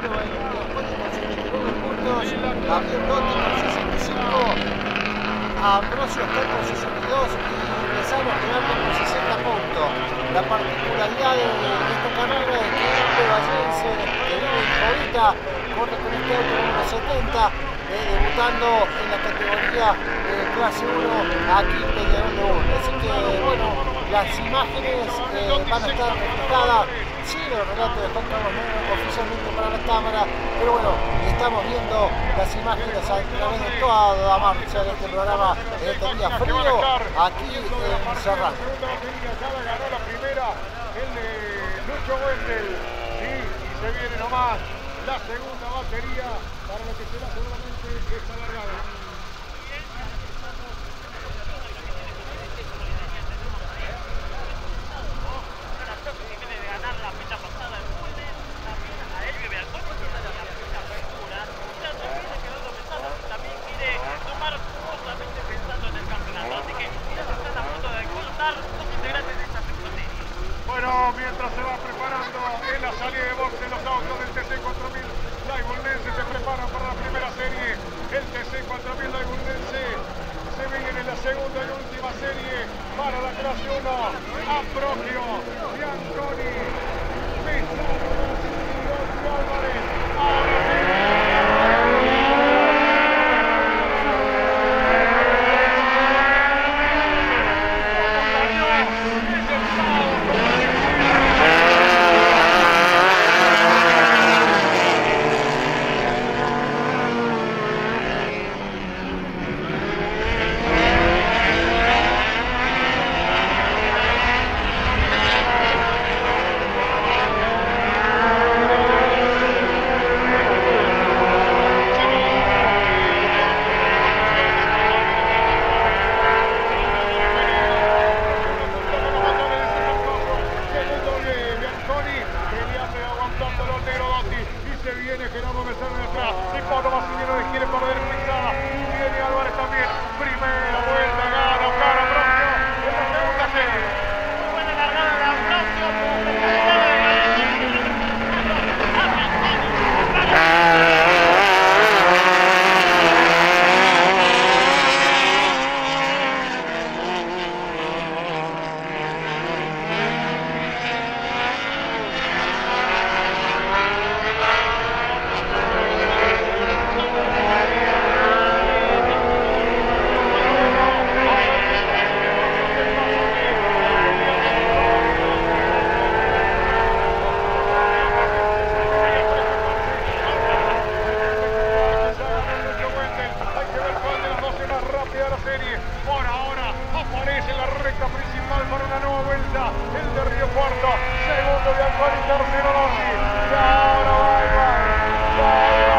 con 59 puntos, Gabriel con 65, Ambrosio está con 62 y Lezano Gerardo con 60 puntos. La particularidad de, esta carrera es que el vallense que vive en Jovita corre con este auto número 70, eh, debutando en la categoría eh, clase 1 aquí en Peñarol de Urbe. Así que bueno, las imágenes eh, van a estar reflejadas sin el relato de Juan Carlos Meno oficialmente para la cámara, pero bueno, estamos viendo las imágenes a través de toda la marcha de este programa en este día frío aquí en Serrano. La segunda batería para lo que será seguramente esta largada. Bueno, mientras se va preparando en de boxe los autos del TC4000, la Iburnense se preparan para la primera serie. El TC4000 la Iburnense se viene en la segunda y última serie para la clase 1. Ambrogio, Bianconi, Pizarro, y Álvarez. Ahora sí. Segundo de Bianconi, peleando y aguantándolo el negro Dotti. Y se Becerra detrás. Y Pablo Basilio no quiere perder pisada. Y viene Álvarez también. Primera vuelta. Por ahora aparece la recta principal para una nueva vuelta. El de Río Cuarto, segundo de Alfaro y tercero Rossi. Y ahora va, va, va.